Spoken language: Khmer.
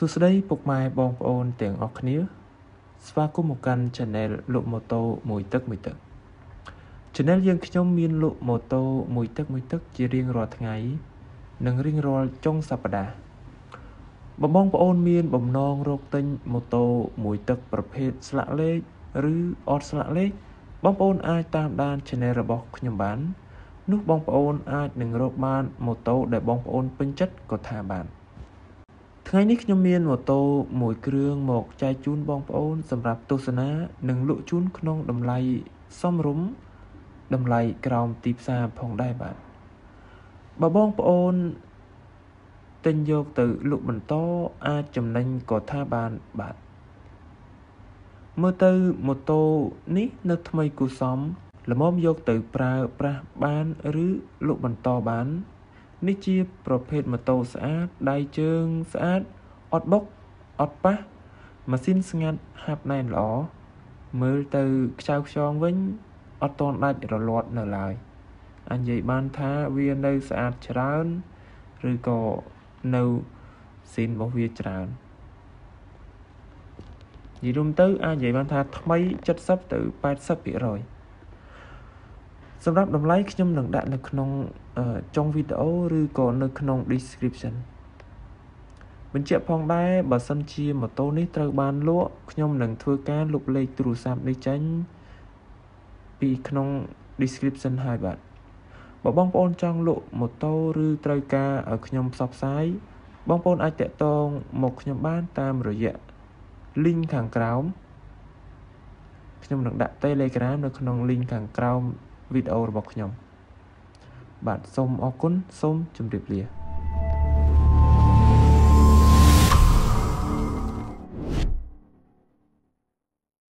សួស្តីពុកម៉ែបងប្អូនទាំងអស់គ្នា ស្វាគមន៍មកកាន់ Channel លក់ម៉ូតូមួយទឹកមួយទឹក Channel យើងខ្ញុំមានលក់ម៉ូតូមួយទឹកមួយទឹក ជារៀងរាល់ថ្ងៃ និងរៀងរាល់ចុងសប្តាហ៍បងបងប្អូនមានបំណងរកទិញម៉ូតូមួយទឹកប្រភេទស្លាកលេខឬអត់ស្លាកលេខបងប្អូនអាចតាមដាន Channel របស់ខ្ញុំបាន នោះបងប្អូនអាចនឹងរកបានម៉ូតូដែលបងប្អូនពេញចិត្តក៏ថាបាន ថ្ងៃនេះខ្ញុំមានម៉ូតូមួយគ្រឿងមកចែកជូនបងប្អូន សម្រាប់ទស្សនានិងលក់ជូនក្នុងតម្លៃសមរម្យតម្លៃក្រោមទីផ្សារផងដែរបាទបើបងប្អូនទិញយកទៅលក់បន្តអាចចំណេញក៏ថាបានបាទមើលទៅម៉ូតូនេះនៅថ្មីគូសំល្មមយកទៅប្រើប្រាស់បានឬលក់បន្តបាន នេះជាប្រភេទម៉ូតូស្អាតដៃជើងស្អាតអត់បុកអត់ប៉ះម៉ាស៊ីនស្ងាត់ហាប់ណែនល្អមើលទៅខ្ចៅខ្យងវិញអត់តន់ដាច់រលាត់នៅឡើយអញនិយាយបានថាវានៅស្អាតច្រើនឬក៏នៅស៊ីនរបស់វាច្រើននិយាយរួមទៅអាចនិយាយបានថាថ្មី70ទៅ80% សម្រាប់តម្លៃខ្ញុំនឹងដាក់នៅក្នុងចុងវីដេអូឬក៏នៅក្នុង description បញ្ជាក់ផងដែរបើសិនជាម៉ូតូនេះត្រូវបានលក់ខ្ញុំនឹងធ្វើការលុបលេខទូរស័ព្ទនេះចេញពីក្នុង description ហើយបាទបើបងប្អូនចង់លក់ម៉ូតូឬត្រូវការឲ្យខ្ញុំផ្សព្វផ្សាយបងប្អូនអាចតាក់ទងមកខ្ញុំបានតាមរយៈ link ខាងក្រោមខ្ញុំនឹងដាក់ Telegram នៅក្នុង link ខាងក្រោម វីដេអូរបស់ខ្ញុំ បាទសូមអរគុណសូមជម្រាបលា